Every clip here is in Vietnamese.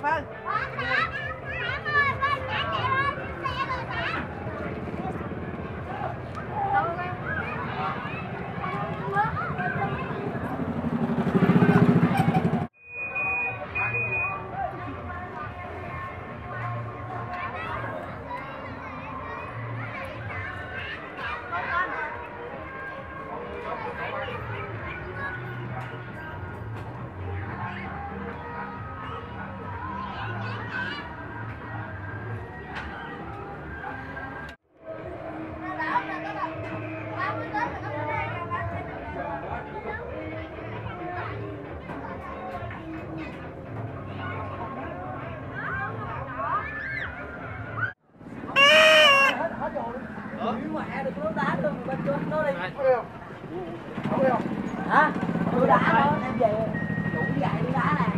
gravado? Phân mẹ được nó đá luôn bên chỗ nó đi. Không đi không? Không? hả? Tôi đá nó em về. Đủ dạy đi đá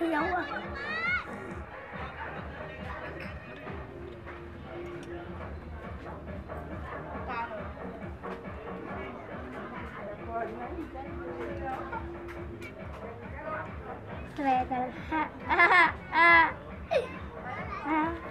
cái dấu á Tụi ta ha ha ha. Ha.